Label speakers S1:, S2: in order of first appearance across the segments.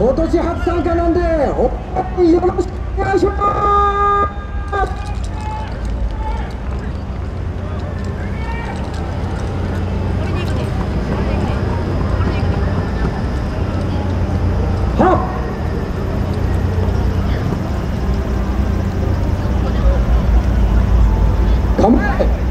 S1: 今年初参加なんでおよろしくお願いします。はっ。構え。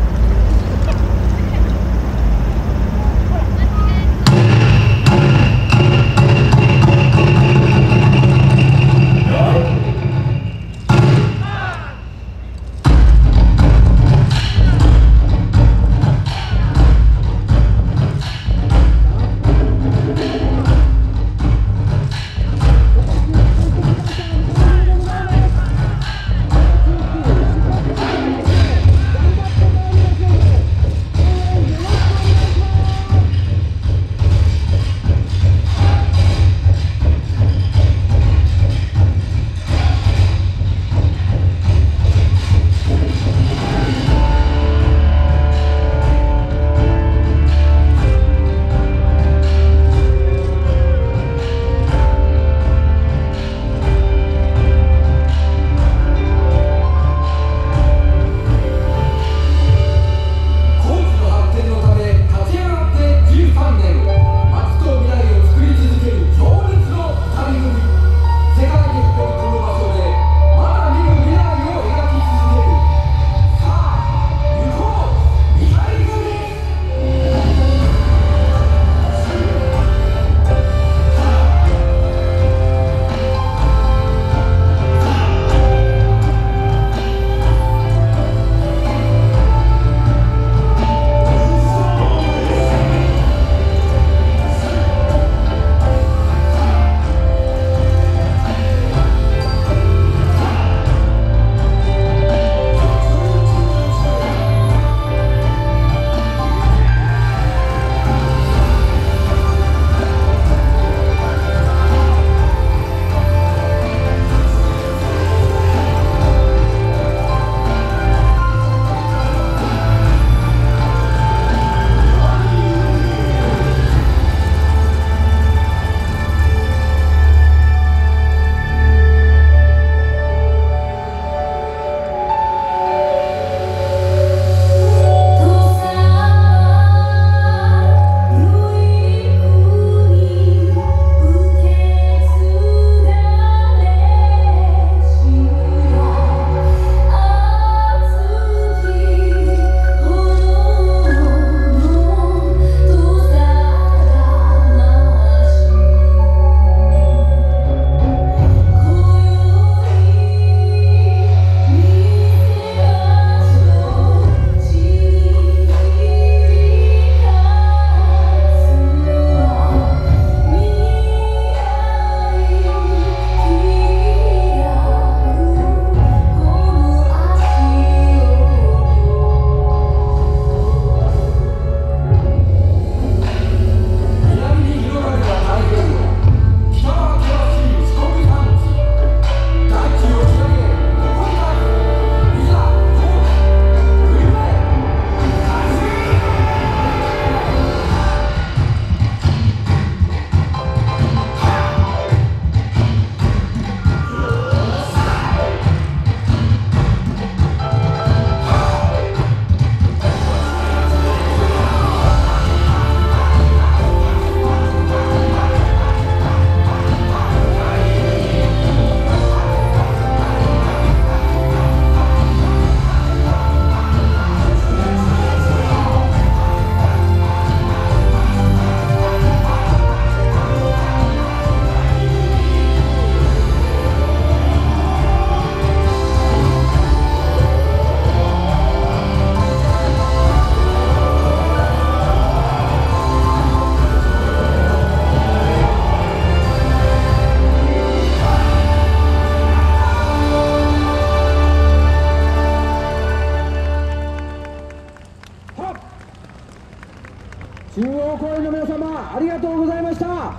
S1: 中央公園の皆様ありがとうございました。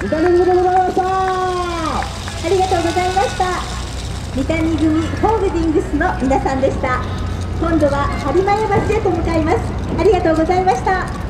S1: 三谷組でございました。
S2: ありがとうございました。三谷組ホールディングスの皆さんでした。今度は播磨屋橋へと向かいます。ありがとうございました。